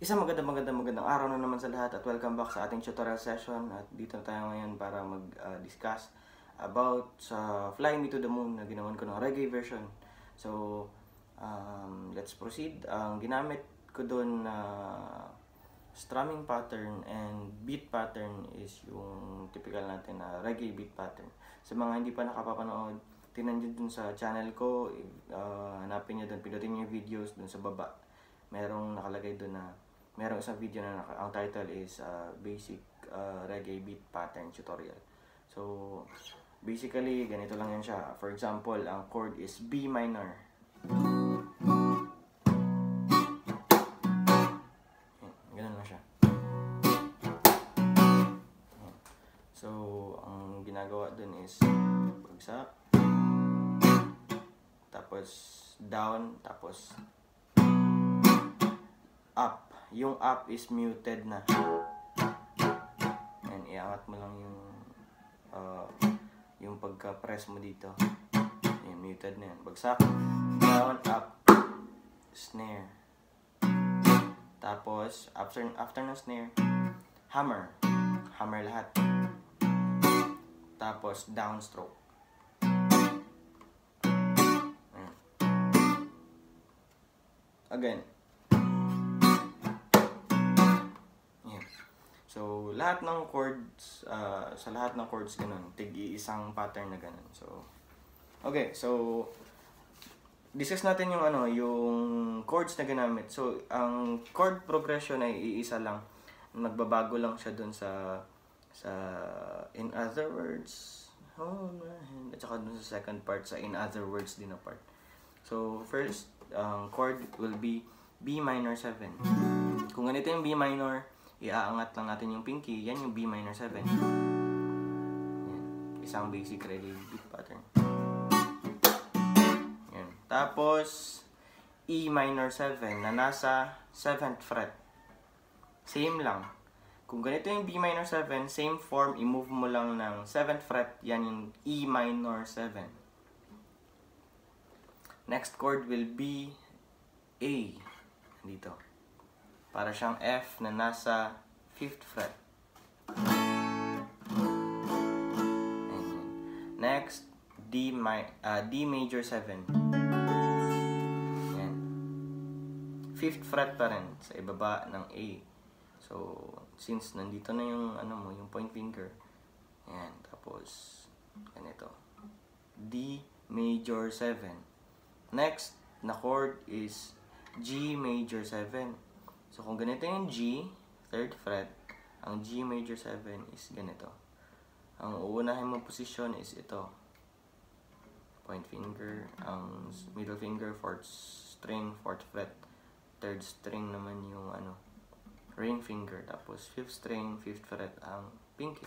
Isang magandang magandang magandang araw na naman sa lahat at welcome back sa ating tutorial session at dito na tayo ngayon para mag-discuss about sa Fly Me to the Moon na ginawan ko ng reggae version. So, um, let's proceed. Ang ginamit ko doon na strumming pattern and beat pattern is yung typical natin na reggae beat pattern. Sa mga hindi pa nakapapanood, tinan nyo dun sa channel ko, uh, hanapin nyo dun, pinutin nyo yung videos dun sa baba. Merong nakalagay dun na merong isang video na ang title is uh, basic uh, reggae beat pattern tutorial. So, basically, ganito lang yan siya. For example, ang chord is B minor. Ganun lang siya. So, ang ginagawa dun is bagsak, tapos down, tapos up yung up is muted na. And iangat mo lang yung uh, yung pagka-press mo dito. Yan, muted na yan. Bagsak. Down, up. Snare. Tapos, after, after ng snare, hammer. Hammer lahat. Tapos, downstroke. Again. So, lahat ng chords, uh, sa lahat ng chords ganun, tig isang pattern na ganun. So, okay, so, discuss natin yung ano, yung chords na ginamit. So, ang chord progression ay iisa lang. Nagbabago lang siya dun sa, sa, in other words, oh at saka dun sa second part, sa in other words din na part. So, first, ang um, chord will be B minor 7. Kung ganito yung B minor, iaangat lang natin yung pinky, yan yung B minor 7. Yan. Isang basic reggae beat pattern. Yan. Tapos, E minor 7 na nasa 7th fret. Same lang. Kung ganito yung B minor 7, same form, i-move mo lang ng 7th fret, yan yung E minor 7. Next chord will be A. Dito. Para siyang F na nasa 5th fret. Next, D, mi uh, D major 7. Ayan. 5th fret pa rin sa ibaba ng A. So, since nandito na yung ano mo, yung point finger. Ayan, tapos ganito. D major 7. Next na chord is G major 7. So, kung ganito yung G, third fret, ang G major 7 is ganito. Ang uunahin mong position is ito. Point finger, ang middle finger, fourth string, fourth fret. Third string naman yung ano, ring finger. Tapos, fifth string, fifth fret, ang pinky.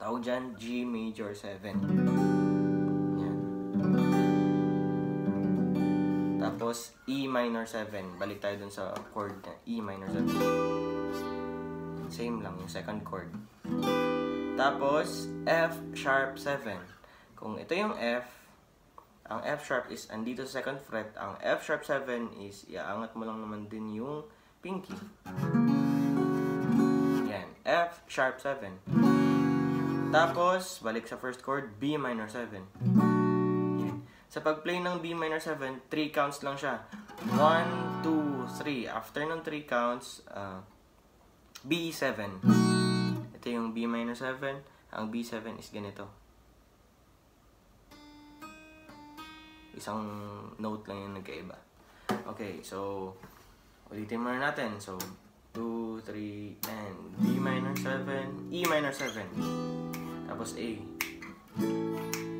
Tawag dyan, G major 7. Tapos, E minor 7. Balik tayo dun sa chord na E minor 7. Same lang, yung second chord. Tapos, F sharp 7. Kung ito yung F, ang F sharp is andito sa second fret. Ang F sharp 7 is, iaangat mo lang naman din yung pinky. Yan, F sharp 7. Tapos, balik sa first chord, B minor 7. Sa pag-play ng B minor 7, 3 counts lang siya. 1, 2, 3. After ng 3 counts, uh, B7. Ito yung B minor 7. Ang B7 is ganito. Isang note lang yung nagkaiba. Okay, so, ulitin muna natin. So, 2, 3, and B minor 7, E minor 7. Tapos A.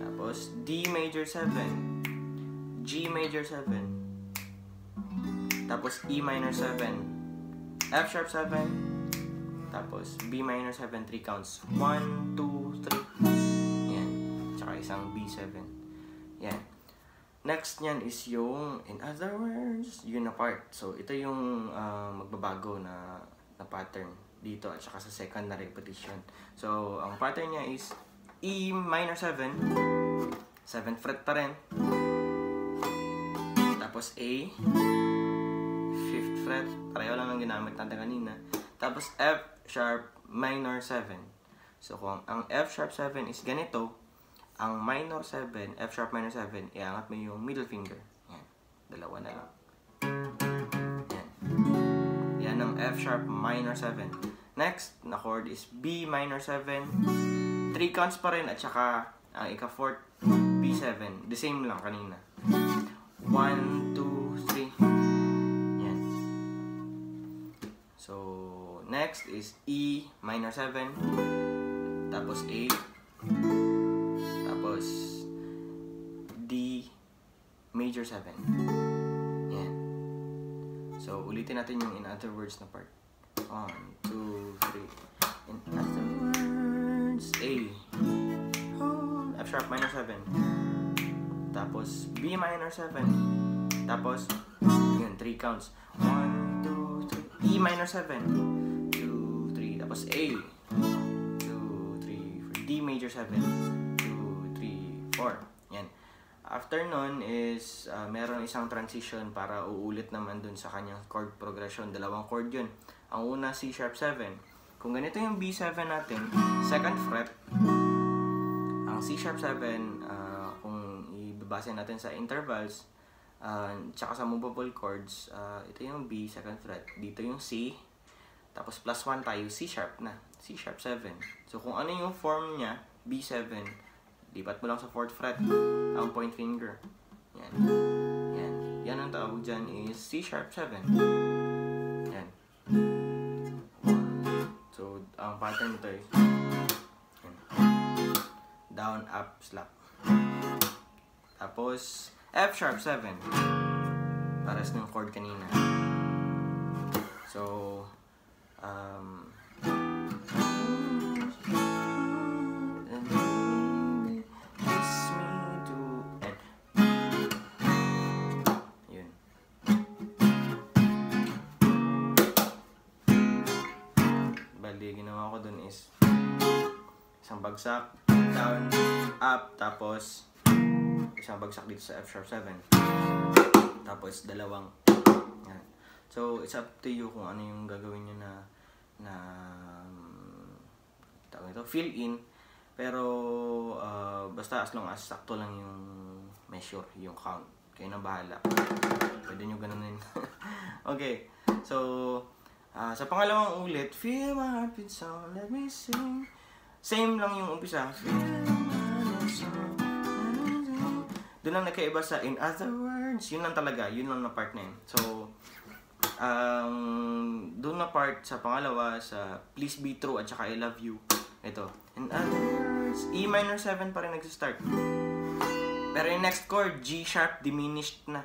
Tapos, D major 7. G major 7. Tapos, E minor 7. F sharp 7. Tapos, B minor 7. 3 counts. 1, 2, 3. Yan. Tsaka isang B7. Yan. Next niyan is yung, in other words, yun na part. So, ito yung uh, magbabago na, na pattern dito at saka sa second na repetition. So, ang pattern niya is E minor 7, 7th fret pa rin. Tapos A, 5th fret. Pareho lang ang ginamit natin kanina. Tapos F sharp minor 7. So kung ang F sharp 7 is ganito, ang minor 7, F sharp minor 7, iangat mo yung middle finger. Yan. Dalawa na lang. Yan. Yan ang F sharp minor 7. Next na chord is B minor 7. 3 counts pa rin at saka ang ika-fourth B7. The same lang kanina. 1, 2, 3. Yan. So, next is E minor 7. Tapos A. Tapos D major 7. Yan. So, ulitin natin yung in other words na part. 1, 2, 3. In other words, A. F sharp minor 7. Tapos B minor 7. Tapos, yun, 3 counts. 1, 2, 3. E minor 7. 2, 3. Tapos A. 2, 3, 4. D major 7. 2, 3, 4. Yan. After nun is, uh, meron isang transition para uulit naman dun sa kanyang chord progression. Dalawang chord yun. Ang una, C sharp 7. Kung ganito yung B7 natin, second fret, ang C sharp 7, uh, ibabase natin sa intervals, uh, tsaka sa movable chords, uh, ito yung B, second fret. Dito yung C, tapos plus 1 tayo, C sharp na. C sharp 7. So kung ano yung form niya, B7, lipat mo lang sa 4th fret, ang point finger. Yan. Yan. Yan ang tawag dyan is C sharp 7. Yan. So, ang pattern nito is down, up, slap. Tapos, F sharp 7. Pares ng chord kanina. So, um. Bali, ginawa ko dun is isang bagsak, down, up, tapos isang bagsak dito sa F sharp 7. Tapos dalawang yan. So, it's up to you kung ano yung gagawin nyo na na um, tawag ito, fill in. Pero uh, basta as long as sakto lang yung measure, yung count. Kayo na bahala. Pwede nyo ganunin. okay. So, uh, sa pangalawang ulit, feel my heartbeat song, let me sing. Same lang yung umpisa. Feel my heartbeat song, doon lang nagkaiba sa in other words. Yun lang talaga. Yun lang na part na yun. So, um, doon na part sa pangalawa, sa please be true at saka I love you. Ito. In other words, E minor 7 pa rin nagsistart. Pero yung next chord, G sharp diminished na.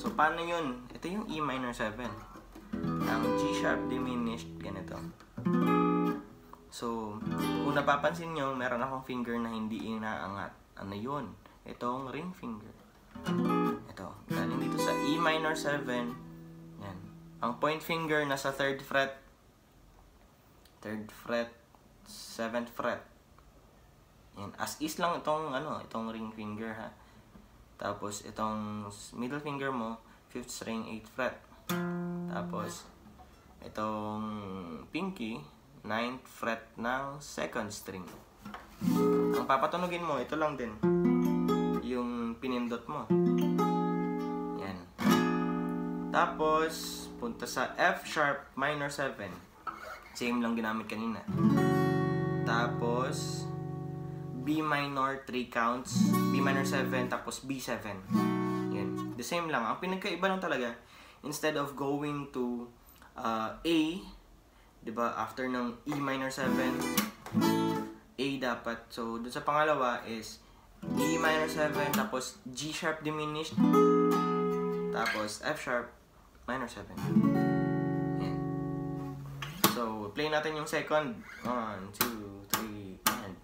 So, paano yun? Ito yung E minor 7. Ang G sharp diminished, ganito. So, kung napapansin nyo, meron akong finger na hindi inaangat. Ano yun? Itong ring finger. Ito. Galing dito sa E minor 7. Yan. Ang point finger nasa 3rd fret. 3rd fret. 7th fret. Yan. As is lang itong, ano, itong ring finger ha. Tapos, itong middle finger mo, 5th string, 8th fret. Tapos, itong pinky, 9th fret ng 2nd string. Ang papatunogin mo, ito lang din pinindot mo. Yan. Tapos, punta sa F sharp minor 7. Same lang ginamit kanina. Tapos, B minor 3 counts. B minor 7, tapos B7. Yan. The same lang. Ang pinagkaiba lang talaga, instead of going to uh, A, di ba after ng E minor 7, A dapat. So, dun sa pangalawa is E minor 7, tapos G sharp diminished, tapos F sharp minor 7. Yan. So, play natin yung second. 1, 2, 3, and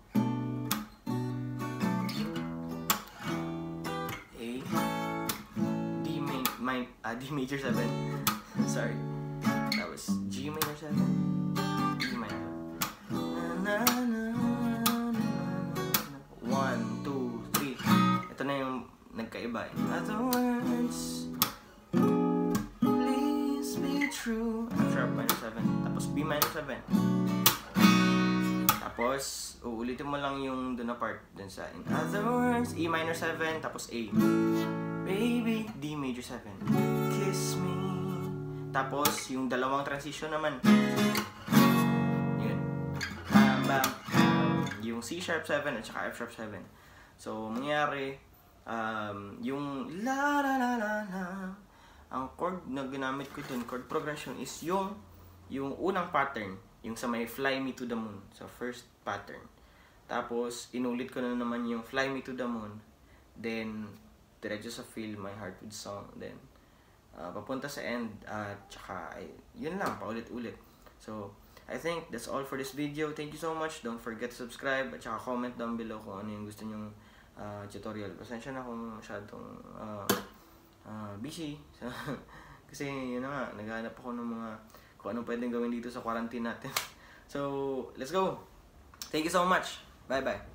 A, D, main, my, ah, D major 7. Sorry. That was G minor 7, yung nagkaiba. In other words, please be true. F sharp minor 7. Tapos B minor 7. Tapos, uulitin mo lang yung doon na part dun sa In other words, E minor 7, tapos A. Baby, D major 7. Kiss me. Tapos, yung dalawang transition naman. Yun. Bam, bam, bam. Yung C sharp 7 at saka F sharp 7. So, mangyari, um, yung la la la la la, ang chord na ginamit ko dun, chord progression is yung yung unang pattern, yung sa may Fly Me to the Moon, sa first pattern. Tapos, inulit ko na naman yung Fly Me to the Moon. Then, diretso sa Fill My Heart with Song. Then, uh, papunta sa end. At, uh, tsaka, ay, yun lang, paulit-ulit. So, I think that's all for this video. Thank you so much. Don't forget to subscribe at saka comment down below kung ano yung gusto nyong uh, tutorial. Pasensya na kung masyadong uh, uh, busy. kasi yun na nga, naghahanap ako ng mga kung anong pwedeng gawin dito sa quarantine natin. so, let's go! Thank you so much! Bye-bye!